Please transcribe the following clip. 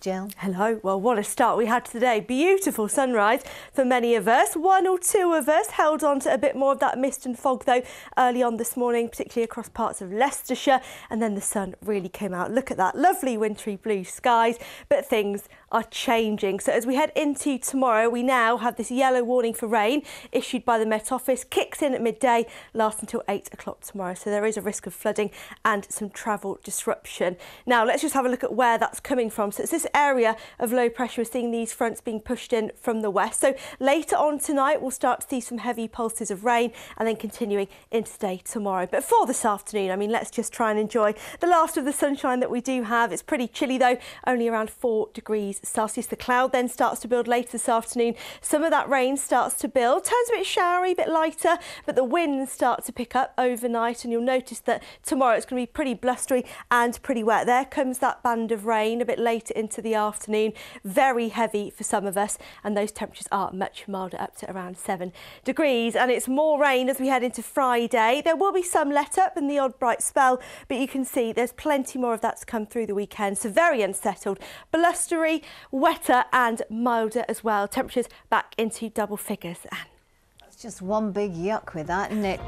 Jill. Hello. Well, what a start we had today. Beautiful sunrise for many of us. One or two of us held on to a bit more of that mist and fog, though, early on this morning, particularly across parts of Leicestershire. And then the sun really came out. Look at that lovely wintry blue skies. But things are changing. So as we head into tomorrow, we now have this yellow warning for rain issued by the Met Office. Kicks in at midday, lasts until 8 o'clock tomorrow. So there is a risk of flooding and some travel disruption. Now, let's just have a look at where that's coming from. So it's this area of low pressure. We're seeing these fronts being pushed in from the west. So later on tonight, we'll start to see some heavy pulses of rain and then continuing into today tomorrow. But for this afternoon, I mean, let's just try and enjoy the last of the sunshine that we do have. It's pretty chilly though, only around four degrees Celsius. The cloud then starts to build later this afternoon. Some of that rain starts to build, turns a bit showery, a bit lighter, but the winds start to pick up overnight and you'll notice that tomorrow it's going to be pretty blustery and pretty wet. There comes that band of rain a bit later into the afternoon. Very heavy for some of us, and those temperatures are much milder, up to around seven degrees. And it's more rain as we head into Friday. There will be some let up and the odd bright spell, but you can see there's plenty more of that to come through the weekend. So very unsettled, blustery, wetter, and milder as well. Temperatures back into double figures. It's just one big yuck with that, isn't it?